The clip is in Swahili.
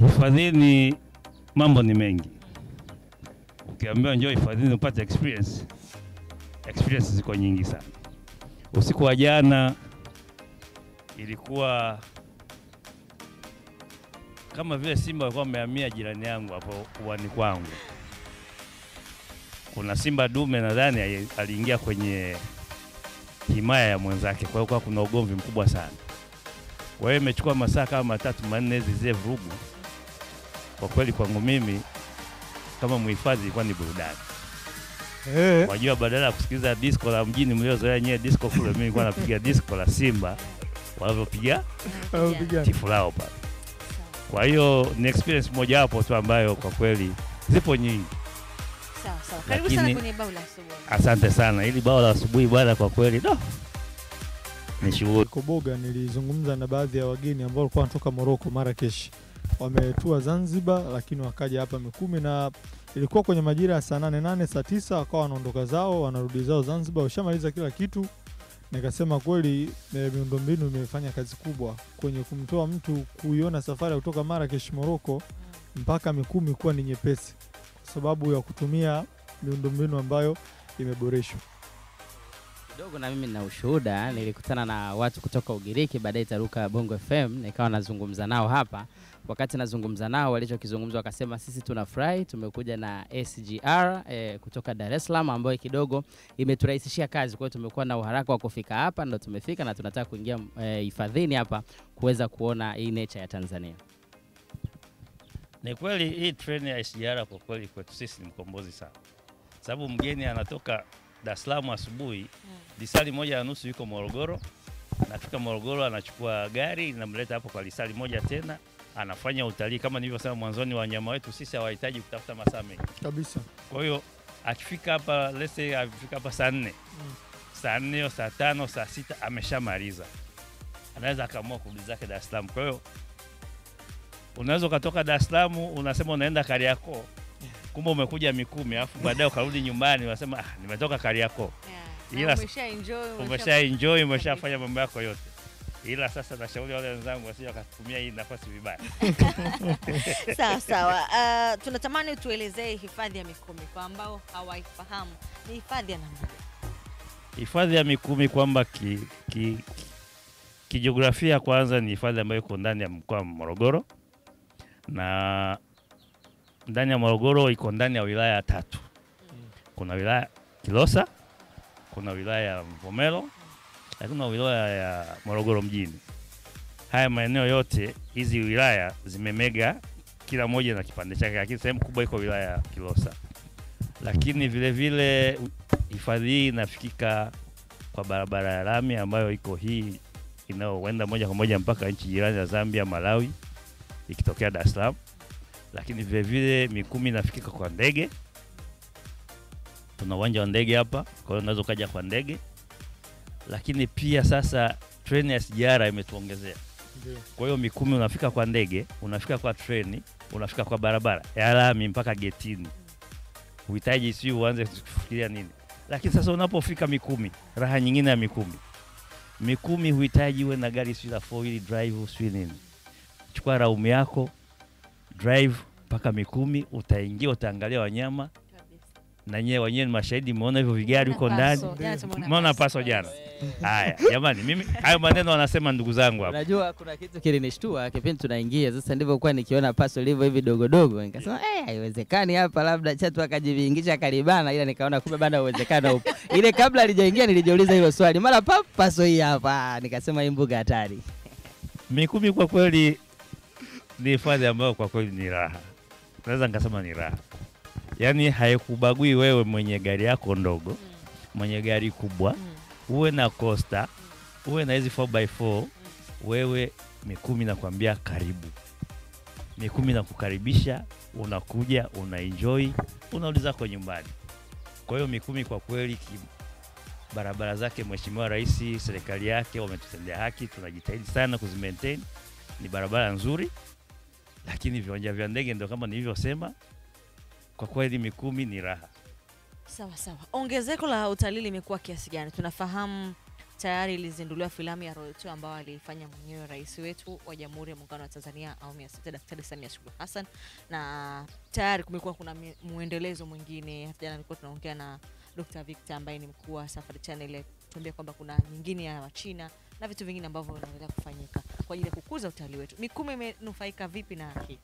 Hifadhini mambo ni mengi. Ukiambiwa njoo hifadhini upate experience, experience ziko nyingi sana. Usiku wa jana ilikuwa kama vile simba walikuwa wamehamia jirani yangu hapo uwani kwangu. Kuna simba dume nadhani aliingia kwenye himaya ya mwenzake, kwa hiyo kuna ugomvi mkubwa sana. Kwa hiyo imechukua masaa kama matatu manne hizi vurugu. Kwa kweli kwangu mimi kama mhifadhi ilikuwa ni burudani. Eh, Wajua, badala ya kusikiliza disco la mjini mliozoea nyewe disco kule, mimi nilikuwa napiga disco la Simba wanavyopiga tifu lao pale. Kwa hiyo ni experience moja wapo tu ambayo kwa kweli zipo nyingi. Sawa sawa. Karibu sana kwenye bao la asubuhi. Asante sana, ili bao la asubuhi bwana, kwa kweli do ni shughuli. Koboga nilizungumza na baadhi ya wageni ambao walikuwa wanatoka Morocco, Marrakesh, wametua Zanzibar, lakini wakaja hapa Mikumi na ilikuwa kwenye majira ya saa nane nane saa tisa wakawa wanaondoka zao wanarudi zao Zanzibar, washamaliza kila kitu. Nikasema kweli eh, miundombinu imefanya kazi kubwa kwenye kumtoa mtu kuiona safari ya kutoka Marrakesh Moroko mpaka Mikumi kuwa ni nyepesi kwa sababu ya kutumia miundombinu ambayo imeboreshwa. Kidogo na mimi nina ushuhuda. Nilikutana na watu kutoka Ugiriki, baadaye Taruka Bongo FM, nikawa nazungumza nao hapa. Wakati nazungumza nao, walichokizungumza wakasema, sisi tunafurahi tumekuja na SGR eh, kutoka Dar es Salaam ambayo kidogo imeturahisishia kazi. Kwa hiyo tumekuwa na uharaka wa kufika hapa, ndo tumefika na tunataka kuingia eh, hifadhini hapa kuweza kuona hii nature ya Tanzania. Ni kweli hii treni ya SGR kwa kweli kwetu sisi ni mkombozi sana, sababu mgeni anatoka Dar es Salaam asubuhi lisali moja na nusu yuko Morogoro, anafika Morogoro anachukua gari inamleta hapo kwa lisali moja tena anafanya utalii. Kama nilivyosema mwanzoni, wanyama wetu sisi hawahitaji kutafuta masaa mengi. Kabisa. Kwa hiyo akifika hapa let's say akifika hapa saa nne saa nne saa tano saa sita ameshamaliza, anaweza akaamua kurudi zake Dar es Salaam. Kwa hiyo unaweza ukatoka Dar es Salaam unasema unaenda Kariakoo, kumbe umekuja Mikumi, alafu baadaye ukarudi nyumbani unasema ah, nimetoka Kariakoo. Yeah. Ila- umesha enjoy, umeshafanya mambo yako yote, ila sasa nashauri wale wenzangu wasije wakatumia hii nafasi vibaya. Sawa sawa. Uh, tunatamani tuelezee hifadhi ya Mikumi kwa ambao hawaifahamu. Ni hifadhi ya namna? Hifadhi ya Mikumi kwamba kijiografia ki, ki, kijiografia kwanza ni hifadhi ambayo iko ndani ya mkoa wa Morogoro na ndani ya Morogoro iko ndani ya wilaya tatu. Kuna wilaya Kilosa, kuna wilaya ya Mvomero na kuna wilaya ya Morogoro mjini. Haya maeneo yote, hizi wilaya zimemega kila moja na kipande chake, lakini sehemu kubwa iko wilaya ya Kilosa. Lakini vile vile hifadhi hii inafikika kwa barabara ya lami ambayo iko hii inayoenda moja kwa moja mpaka nchi jirani ya Zambia, Malawi, ikitokea Dar es Salaam. Lakini vilevile vile Mikumi inafikika kwa ndege, tuna uwanja wa ndege hapa, kwa hiyo unaweza ukaja kwa ndege. Lakini pia sasa treni ya SGR imetuongezea, kwa hiyo Mikumi unafika kwa ndege, unafika kwa treni, unafika kwa barabara ya lami mpaka getini uhitaji si uanze kufikiria nini. Lakini sasa unapofika Mikumi, raha nyingine ya Mikumi, Mikumi huhitaji uwe na gari sio la four wheel drive sio nini. Chukua raumu yako drive mpaka Mikumi, utaingia utaangalia wanyama na nyewe wenyewe ni mashahidi, mmeona hivyo vigari huko ndani, Paso. Mmeona paso. jana. Haya jamani, mimi hayo maneno wanasema ndugu zangu hapa. Unajua kuna kitu kilinishtua kipindi tunaingia, sasa ndivyokuwa nikiona paso lilivyo hivi dogodogo, nikasema eh, haiwezekani hapa, labda chatu akajivingisha karibana, ila nikaona kumbe bado uwezekano upo. Ile kabla alijaingia nilijiuliza hilo swali, mara pap paso hii hapa, Ah, nikasema hii mbuga hatari. Mikumi kwa kweli ni hifadhi ambayo kwa kweli ni raha, naweza nikasema ni raha, yaani haikubagui wewe mwenye gari yako ndogo, mwenye gari kubwa, uwe na costa, uwe na hizi 4x4 wewe Mikumi nakwambia karibu. Mikumi na kukaribisha, unakuja una enjoy, unarudi zako nyumbani. Kwa hiyo Mikumi kwa kweli barabara zake Mheshimiwa Rais, serikali yake wametutendea haki, tunajitahidi sana kuzimaintain. Ni barabara nzuri, lakini viwanja vya ndege ndio kama nilivyosema, kwa kweli Mikumi ni raha. Sawa sawa. Ongezeko la utalii limekuwa kiasi gani? Tunafahamu tayari ilizinduliwa filamu ya Royal Tour ambayo aliifanya mwenyewe rais wetu wa Jamhuri ya Muungano wa Tanzania awamu ya sita Daktari Samia Suluhu Hassan, na tayari kumekuwa kuna muendelezo mwingine. Jana nilikuwa tunaongea na Dr. Victor ambaye ni mkuu wa Safari Channel tuambia kwamba kuna nyingine ya Wachina na vitu vingine ambavyo vinaendelea kufanyika kwa ajili ya kukuza utalii wetu. Mikumi imenufaika vipi na hii?